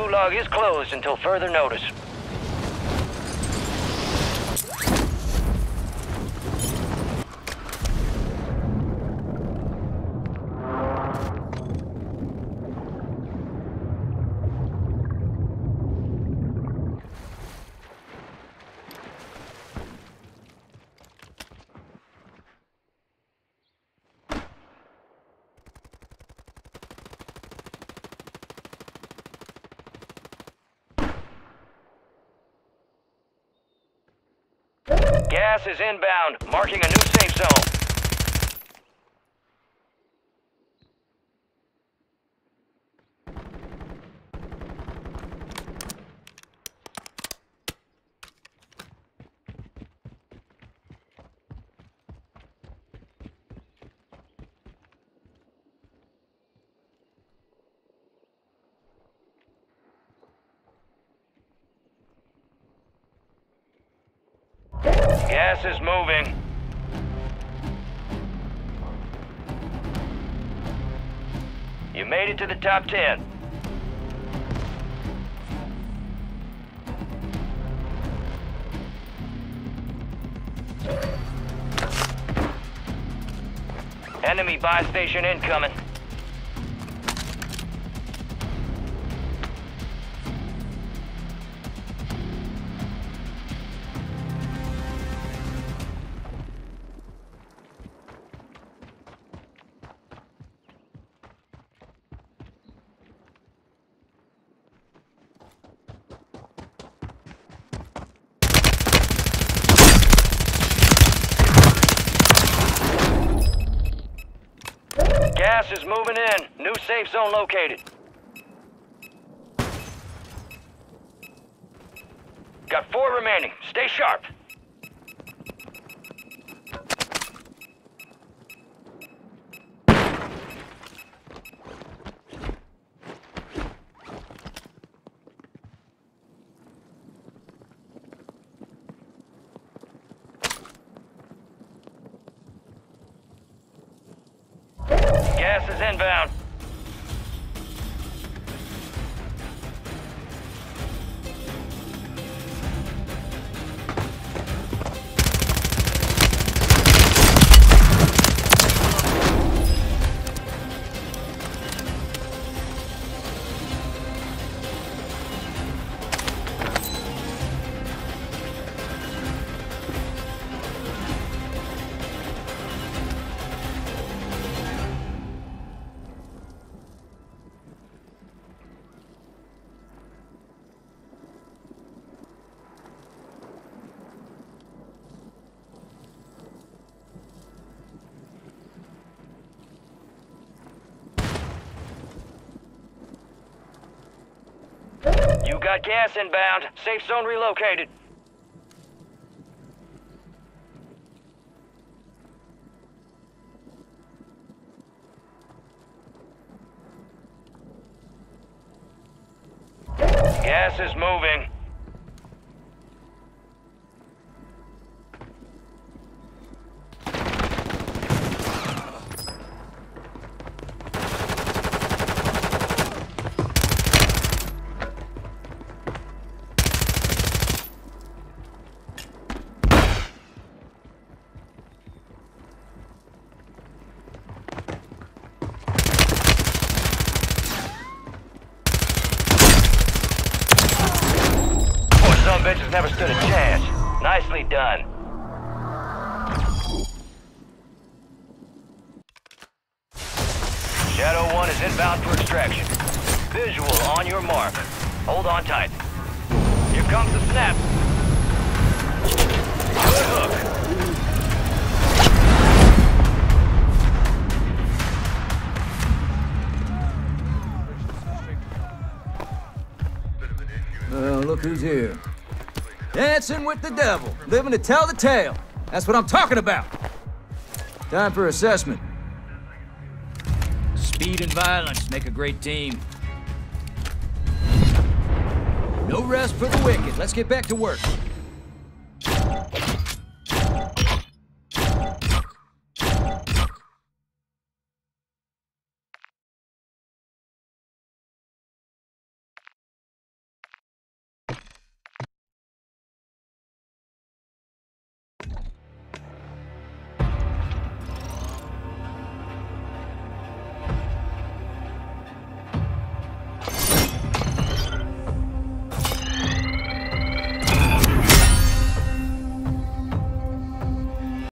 gulag is closed until further notice. Gas is inbound, marking a new safe zone. Gas is moving. You made it to the top 10. Enemy buy station incoming. Gas is moving in. New safe zone located. Got four remaining. Stay sharp. Gas is inbound. You got gas inbound. Safe zone relocated. Gas is moving. Poor bitches never stood a chance. Nicely done. Shadow 1 is inbound for extraction. Visual on your mark. Hold on tight. Here comes the snap. Good hook. Look who's here. Dancing with the devil, living to tell the tale. That's what I'm talking about. Time for assessment. Speed and violence make a great team. No rest for the wicked. Let's get back to work.